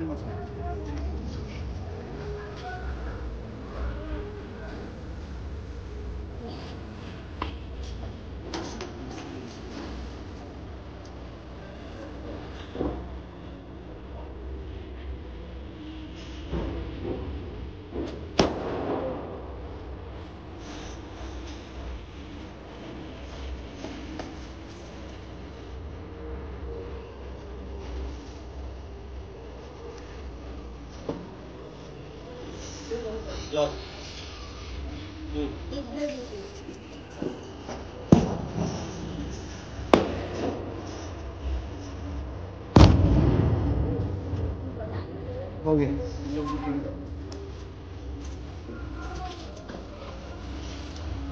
りますね。要，嗯。OK。